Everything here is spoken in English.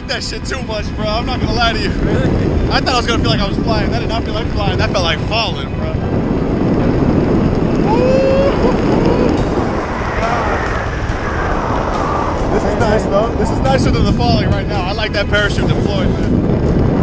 like that shit too much, bro. I'm not gonna lie to you. I thought I was gonna feel like I was flying. That did not feel like flying. That felt like falling, bro. This is nice though. This is nicer than the falling right now. I like that parachute deployed, man.